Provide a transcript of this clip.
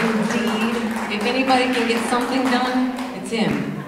Indeed. If anybody can get something done, it's him.